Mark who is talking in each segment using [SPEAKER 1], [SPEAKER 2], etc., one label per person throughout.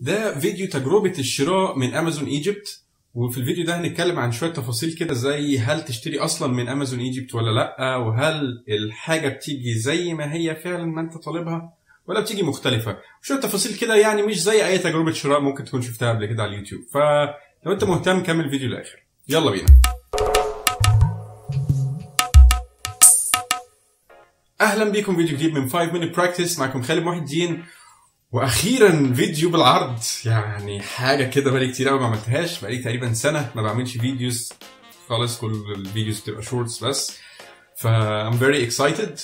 [SPEAKER 1] ده فيديو تجربة الشراء من امازون ايجيبت وفي الفيديو ده هنتكلم عن شوية تفاصيل كده زي هل تشتري أصلا من امازون ايجيبت ولا لأ وهل الحاجة بتيجي زي ما هي فعلا ما أنت طالبها ولا بتيجي مختلفة. وشوية تفاصيل كده يعني مش زي أي تجربة شراء ممكن تكون شفتها قبل كده على اليوتيوب. فلو أنت مهتم كمل الفيديو للآخر. يلا بينا. أهلا بيكم فيديو جديد من 5 minute practice. معكم خالد محي الدين. وأخيرا فيديو بالعرض. يعني حاجة كده بقالي كتير قوي ما عملتهاش. بقالي تقريبا سنة ما بعملش videos خالص. كل ال videos بتبقى shorts بس. ف I'm very excited.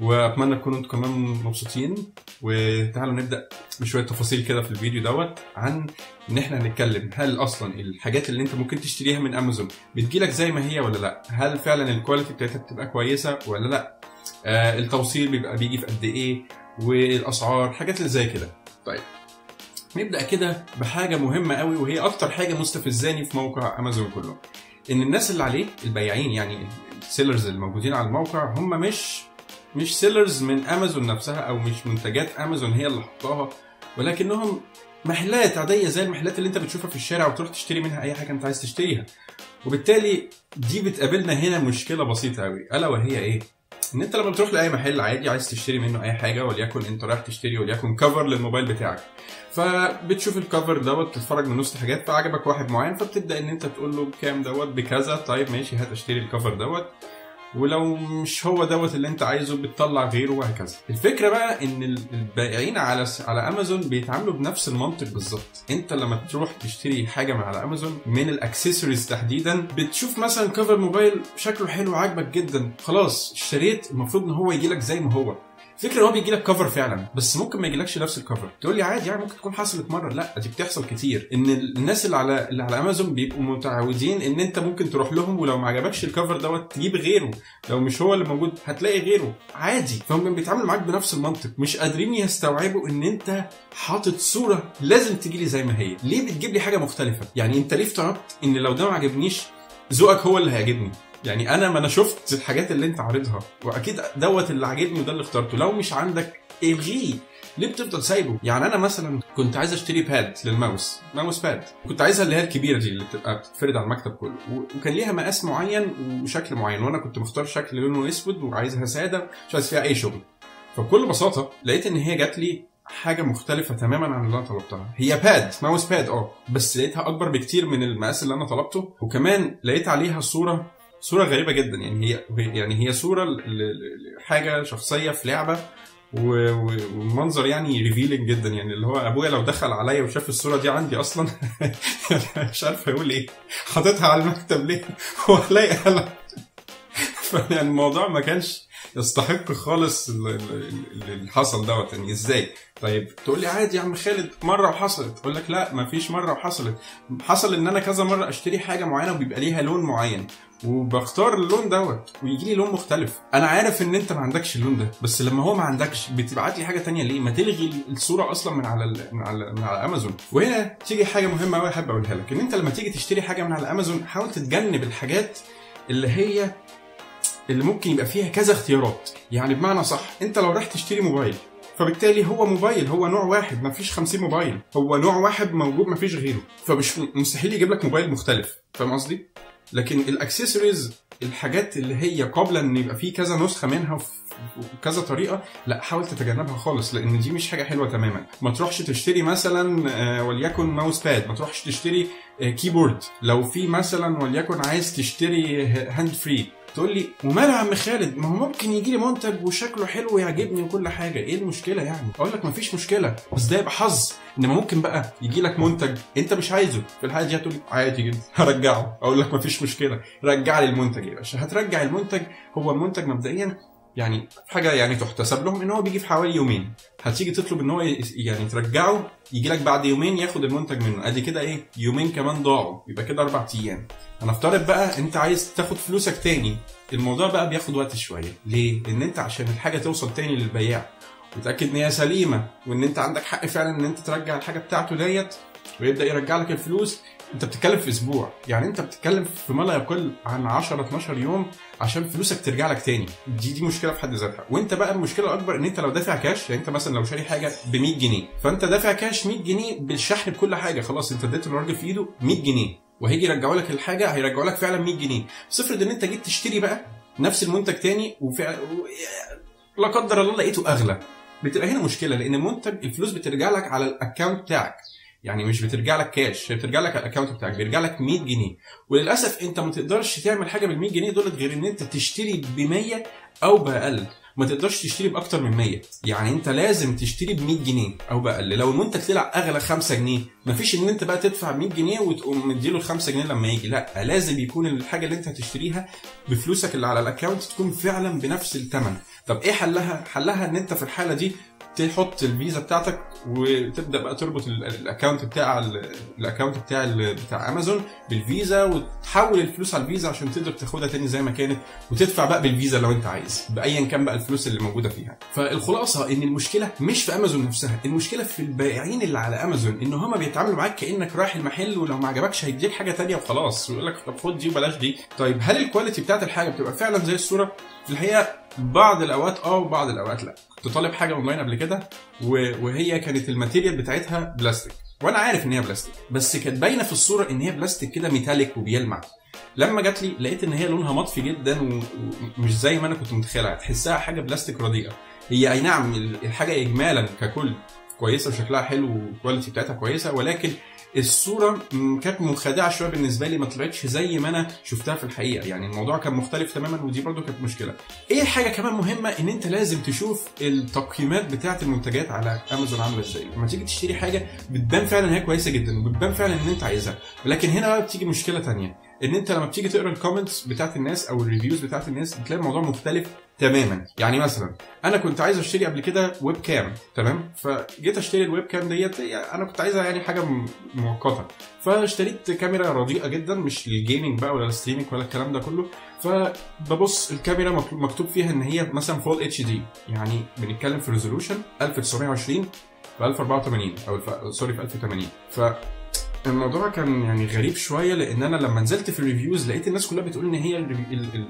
[SPEAKER 1] وأتمنى تكونوا أنتوا كمان مبسوطين. وتعالوا نبدأ بشوية تفاصيل كده في الفيديو دوت عن إن إحنا هنتكلم. هل أصلا الحاجات اللي أنت ممكن تشتريها من امازون بتجيلك زي ما هي ولا لأ؟ هل فعلا ال quality بتاعتها بتبقى كويسة ولا لأ؟ آه التوصيل بيبقى بيجي في قد إيه؟ والأسعار حاجات اللي زي كده. طيب. نبدأ كده بحاجة مهمة قوي وهي أكتر حاجة مستفزاني في موقع أمازون كله. إن الناس اللي عليه البياعين يعني السيلرز الموجودين على الموقع هم مش مش سيلرز من أمازون نفسها أو مش منتجات أمازون هي اللي حطاها ولكنهم محلات عادية زي المحلات اللي أنت بتشوفها في الشارع وتروح تشتري منها أي حاجة أنت عايز تشتريها. وبالتالي دي بتقابلنا هنا مشكلة بسيطة قوي ألا وهي إيه؟ إن أنت لما بتروح لأي محل عادي عايز تشتري منه أي حاجة وليكن أنت رايح تشتري وليكن cover للموبايل بتاعك. فبتشوف ال cover دوت تتفرج من نص حاجات فعجبك واحد معين فبتبدأ إن أنت تقول له بكام دوت بكذا طيب ماشي هات أشتري ال cover دوت. ولو مش هو دوت اللي انت عايزه بتطلع غيره وهكذا. الفكرة بقى إن البائعين على على امازون بيتعاملوا بنفس المنطق بالظبط. انت لما تروح تشتري حاجة من على امازون من الأكسسوارز تحديدا بتشوف مثلا cover موبايل شكله حلو عاجبك جدا خلاص اشتريت المفروض إن هو يجي لك زي ما هو. فكرة هو بيجي لك كفر فعلا بس ممكن ما يجيلكش نفس الكفر تقول لي عادي يعني ممكن تكون حصلت مرة. لا دي بتحصل كتير. إن الناس اللي على اللي على امازون بيبقوا متعودين إن أنت ممكن تروح لهم ولو ما عجبكش الكفر دوت تجيب غيره. لو مش هو اللي موجود هتلاقي غيره. عادي. فهم بيتعاملوا معاك بنفس المنطق. مش قادرين يستوعبوا إن أنت حاطط صورة لازم تجي لي زي ما هي. ليه بتجيب لي حاجة مختلفة؟ يعني أنت ليه افترضت إن لو ده ما عجبنيش ذوقك هو اللي هيعجبني. يعني أنا ما أنا شفت الحاجات اللي أنت عارضها وأكيد دوت اللي عاجبني وده اللي اخترته. لو مش عندك الغيه ليه بتفضل سايبه؟ يعني أنا مثلا كنت عايز أشتري pad لل mouse، mouse pad، كنت عايزها اللي هي الكبيرة دي اللي بتبقى بتتفرد على المكتب كله، وكان ليها مقاس معين وشكل معين وأنا كنت مختار شكل لونه أسود وعايزها سادة مش عايز فيها أي شغل. فبكل بساطة لقيت إن هي جات لي حاجة مختلفة تماما عن اللي أنا طلبتها. هي pad mouse pad آه. بس لقيتها أكبر بكتير من المقاس اللي أنا طلبته وكمان لقيت عليها صورة صورة غريبة جدا. يعني هي يعني هي صورة لحاجة شخصية في لعبة ومنظر يعني ريفيلنج جدا. يعني اللي هو أبويا لو دخل عليا وشاف الصورة دي عندي أصلا مش عارف هيقول إيه. حاططها على المكتب ليه؟ والاقي أنا فيعني الموضوع ما كانش يستحق خالص اللي حصل دوت. يعني إزاي؟ طيب تقول لي عادي يا عم خالد مرة وحصلت. أقول لك لا ما فيش مرة وحصلت. حصل إن أنا كذا مرة أشتري حاجة معينة وبيبقى ليها لون معين وبختار اللون دوت ويجي لي لون مختلف. أنا عارف إن أنت ما عندكش اللون ده بس لما هو ما عندكش بتبعت لي حاجة تانية ليه؟ ما تلغي الصورة أصلا من على من على من على امازون وهنا تيجي حاجة مهمة قوي أحب أقولها لك إن أنت لما تيجي تشتري حاجة من على امازون حاول تتجنب الحاجات اللي هي اللي ممكن يبقى فيها كذا اختيارات. يعني بمعنى صح انت لو رايح تشتري موبايل فبالتالي هو موبايل هو نوع واحد مفيش 50 موبايل. هو نوع واحد موجود مفيش غيره. فمش مستحيل يجيب لك موبايل مختلف. فاهم قصدي؟ لكن الاكسسوارز الحاجات اللي هي قابلة إن يبقى في كذا نسخة منها وكذا طريقة لا حاول تتجنبها خالص لأن دي مش حاجة حلوة تماما. ما تروحش تشتري مثلا وليكن mouse pad ما تروحش تشتري keyboard. لو في مثلا وليكن عايز تشتري hand free تقول لي وماله يا عم خالد؟ ما هو ممكن يجي لي منتج وشكله حلو ويعجبني وكل حاجة إيه المشكلة يعني؟ أقول لك مفيش مشكلة بس ده يبقى حظ إنما ممكن بقى يجي لك منتج أنت مش عايزه في الحالة دي هتقول عادي جدا هرجعه. أقول لك مفيش مشكلة رجع لي المنتج يا باشا هترجع المنتج. هو المنتج مبدئيا يعني حاجة يعني تحتسب لهم إن هو بيجي في حوالي يومين. هتيجي تطلب إن هو يعني ترجعه يجي لك بعد يومين ياخد المنتج منه. أدي كده إيه؟ يومين كمان ضاعوا. يبقى كده أربع أيام. هنفترض بقى أنت عايز تاخد فلوسك تاني. الموضوع بقى بياخد وقت شوية. ليه؟ لأن أنت عشان الحاجة توصل تاني للبياع. وتاكد إن هي سليمة وإن أنت عندك حق فعلا إن أنت ترجع الحاجة بتاعته ديت؟ ويبدأ يرجع لك الفلوس. انت بتتكلم في أسبوع. يعني انت بتتكلم في ما لا يقل عن 10 12 يوم عشان فلوسك ترجع لك تاني. دي دي مشكلة في حد ذاتها. وانت بقى المشكلة الأكبر إن انت لو دافع كاش يعني انت مثلا لو شاري حاجة ب 100 جنيه فانت دافع كاش 100 جنيه بالشحن بكل حاجة. خلاص انت اديت الراجل في ايده 100 جنيه. وهيجي يرجعوا لك الحاجة هيرجعوا لك فعلا 100 جنيه. بس افرض إن انت جيت تشتري بقى نفس المنتج تاني وفعلا لا قدر الله لقيته أغلى. بتبقى هنا مشكلة لأن المنتج الفلوس بترجع لك على ال account بتاعك. يعني مش بترجع لك كاش بترجع لك ال account بتاعك بيرجع لك 100 جنيه. وللأسف أنت ما تقدرش تعمل حاجة بال 100 جنيه دولت غير إن أنت تشتري ب 100 أو بأقل. ما تقدرش تشتري بأكتر من 100 يعني أنت لازم تشتري ب 100 جنيه أو بأقل. لو المنتج طلع أغلى 5 جنيه مفيش إن أنت بقى تدفع 100 جنيه وتقوم مديله ال 5 جنيه لما يجي. لا لازم يكون الحاجة اللي أنت هتشتريها بفلوسك اللي على ال account تكون فعلا بنفس الثمن طب إيه حلها؟ حلها إن أنت في الحالة دي تحط الفيزا بتاعتك وتبدأ بقى تربط ال account بتاع ال account بتاع بتاع امازون بالفيزا وتحول الفلوس على الفيزا عشان تقدر تاخدها تاني زي ما كانت وتدفع بقى بالفيزا لو انت عايز بأيا كان بقى الفلوس اللي موجودة فيها. فالخلاصة إن المشكلة مش في امازون نفسها المشكلة في البائعين اللي على امازون إن هم بيتعاملوا معاك كأنك رايح المحل ولو ما عجبكش هيديك حاجة تانية وخلاص ويقول لك طب خد دي وبلاش دي. طيب هل ال quality بتاعت الحاجة بتبقى فعلا زي الصورة؟ في الحقيقة بعض الأوقات آه وبعض الأوقات لأ. كنت طالب حاجة أونلاين قبل كده وهي كانت ال material بتاعتها بلاستيك. وأنا عارف إن هي بلاستيك. بس كانت باينة في الصورة إن هي بلاستيك كده metallic وبيلمع. لما جات لي لقيت إن هي لونها مطفي جدا ومش زي ما أنا كنت متخيلها. تحسها حاجة بلاستيك رديئة. هي أي نعم الحاجة اجمالا ككل كويسة وشكلها حلو وال quality بتاعتها كويسة ولكن الصورة كانت مخادعه شوية بالنسبة لي ما طلعتش زي ما أنا شفتها في الحقيقة. يعني الموضوع كان مختلف تماما ودي برضو كانت مشكلة. إيه حاجة كمان مهمة؟ إن أنت لازم تشوف التقييمات بتاعة المنتجات على أمازون عاملة إزاي. لما تيجي تشتري حاجة بتبان فعلا هي كويسة جدا وبتبان فعلا إن أنت عايزها. ولكن هنا بقى بتيجي مشكلة تانية. إن أنت لما بتيجي تقرأ ال comments بتاعت الناس أو ال reviews بتاعت الناس بتلاقي الموضوع مختلف تماما. يعني مثلا أنا كنت عايز أشتري قبل كده web cam تمام؟ فجيت أشتري ال web cam ديت أنا كنت عايزها يعني حاجة مؤقتة. فاشتريت كاميرا رديئة جدا مش لل gaming بقى ولا ال streaming ولا الكلام ده كله. فببص الكاميرا مكتوب فيها إن هي مثلا full HD يعني بنتكلم في resolution 1920 في 1084 أو. sorry في 1080 ف الموضوع كان يعني غريب شوية لأن أنا لما نزلت في ال reviews لقيت الناس كلها بتقول إن هي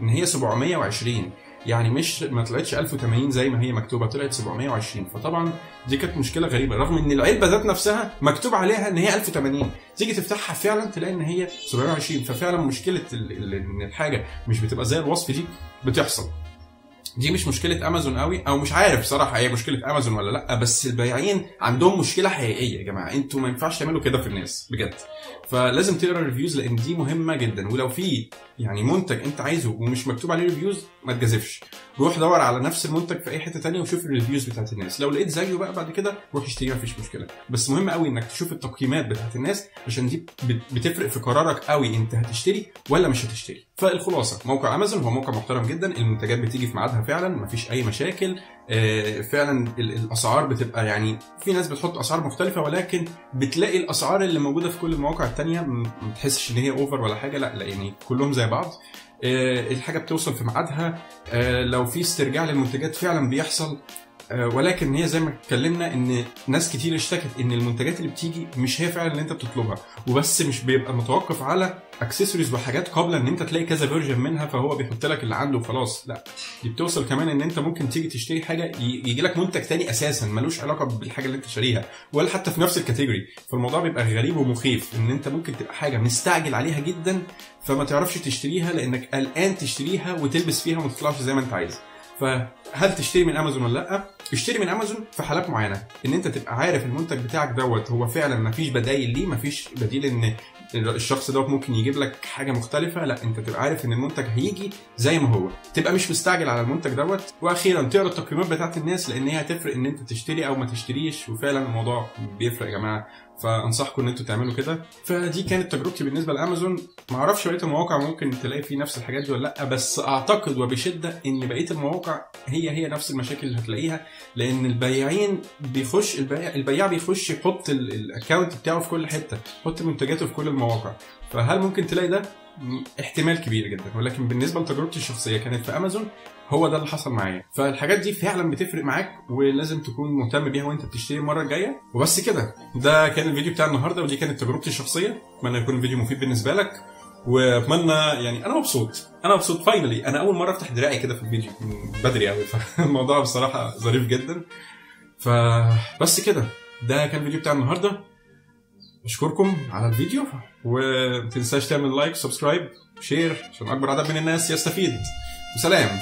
[SPEAKER 1] إن هي 720 يعني مش ما طلعتش 1080 زي ما هي مكتوبة طلعت 720 فطبعا دي كانت مشكلة غريبة رغم إن العلبة ذات نفسها مكتوب عليها إن هي 1080 تيجي تفتحها فعلا تلاقي إن هي 720 ففعلا مشكلة إن الحاجة مش بتبقى زي الوصف دي بتحصل. دي مش مشكلة أمازون قوي أو مش عارف صراحة هي مشكلة أمازون ولا لأ بس البياعين عندهم مشكلة حقيقية يا جماعة. أنتوا ما ينفعش تعملوا كده في الناس بجد. فلازم تقرأ ال reviews لأن دي مهمة جدا ولو في يعني منتج أنت عايزه ومش مكتوب عليه reviews ما تجازفش. روح دور على نفس المنتج في أي حتة تانية وشوف ال reviews بتاعت الناس. لو لقيت زيه بقى بعد كده روح اشتريه مفيش مشكلة. بس مهم قوي إنك تشوف التقييمات بتاعت الناس عشان دي بتفرق في قرارك قوي أنت هتشتري ولا مش هتشتري. فالخلاصة موقع امازون هو موقع محترم جدا المنتجات بتيجي في ميعادها فعلا مفيش أي مشاكل. فعلا الأسعار بتبقى يعني في ناس بتحط أسعار مختلفة ولكن بتلاقي الأسعار اللي موجودة في كل المواقع التانية ما تحسش إن هي اوفر ولا حاجة لأ لا يعني كلهم زي بعض. الحاجة بتوصل في ميعادها. لو في استرجاع للمنتجات فعلا بيحصل. ولكن هي زي ما اتكلمنا إن ناس كتير اشتكت إن المنتجات اللي بتيجي مش هي فعلا اللي أنت بتطلبها وبس مش بيبقى متوقف على اكسسوارز وحاجات قابلة إن أنت تلاقي كذا version منها فهو بيحط لك اللي عنده وخلاص لأ دي بتوصل كمان إن أنت ممكن تيجي تشتري حاجة يجي لك منتج تاني أساسا ملوش علاقة بالحاجة اللي أنت شاريها ولا حتى في نفس ال category فالموضوع بيبقى غريب ومخيف إن أنت ممكن تبقى حاجة مستعجل عليها جدا فما تعرفش تشتريها لإنك قلقان تشتريها وتلبس فيها وما تطلعش زي ما أنت عايز. فهل تشتري من امازون ولا لأ؟ اشتري من امازون في حالات معينة. إن أنت تبقى عارف المنتج بتاعك دوت هو فعلا ما فيش بدايل ليه ما فيش بديل إن الشخص دوت ممكن يجيب لك حاجة مختلفة. لأ أنت تبقى عارف إن المنتج هيجي زي ما هو. تبقى مش مستعجل على المنتج دوت. وأخيرا تقرا التقييمات بتاعت الناس لأن هي هتفرق إن أنت تشتري أو ما تشتريش. وفعلا الموضوع بيفرق يا جماعة. فأنصحكم إن أنتوا تعملوا كده. فدي كانت تجربتي بالنسبة لأمازون. ما أعرفش بقية المواقع ممكن تلاقي فيه نفس الحاجات دي ولا لأ بس أعتقد وبشدة إن بقية المواقع هي هي نفس المشاكل اللي هتلاقيها لأن البياعين بيخش البياع, البياع بيخش يحط ال account بتاعه في كل حتة يحط منتجاته في كل المواقع. فهل ممكن تلاقي ده؟ احتمال كبير جدا. ولكن بالنسبة لتجربتي الشخصية كانت في أمازون هو ده اللي حصل معايا. فالحاجات دي فعلا بتفرق معاك ولازم تكون مهتم بيها وأنت بتشتري المرة الجاية. وبس كده. ده كان الفيديو بتاع النهارده ودي كانت تجربتي الشخصية. أتمنى يكون الفيديو مفيد بالنسبة لك. وأتمنى يعني أنا مبسوط. أنا مبسوط فاينلي أنا أول مرة أفتح دراعي كده في الفيديو. بدري قوي فالموضوع بصراحة ظريف جدا. فبس كده. ده كان الفيديو بتاع النهارده. أشكركم على الفيديو. ومتنساش تعمل like subscribe share عشان أكبر عدد من الناس يستفيد. وسلام.